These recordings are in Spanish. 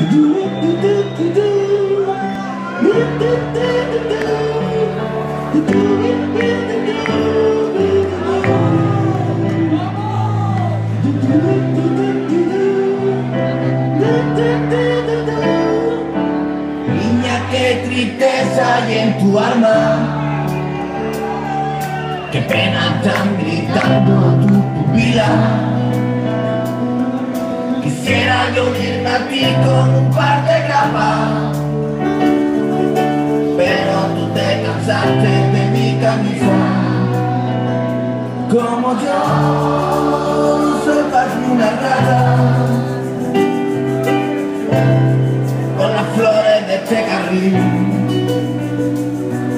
Niña, qué tristeza hay en tu alma. Qué pena están gritando tu pupila. Quisiera yo ti con un par de grapas. Pero tú te cansaste de mi camisa. Como yo soy que una rata. Con las flores de este carril.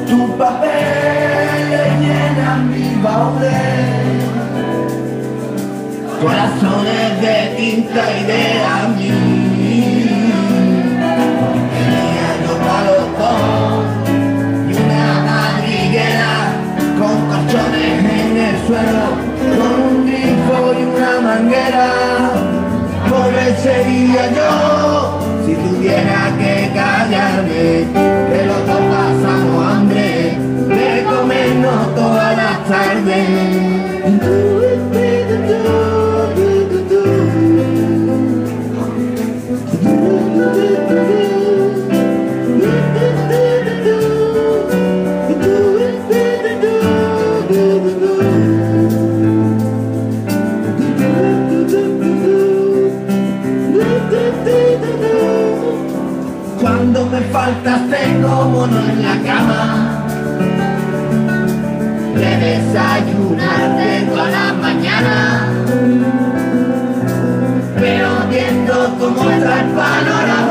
Tu papel llena mi baúles. Corazones de tinta y de a Sería yo si tuviera que callarme, me faltaste como no en la cama. De desayunarte toda la mañana. Pero viendo cómo está el panorama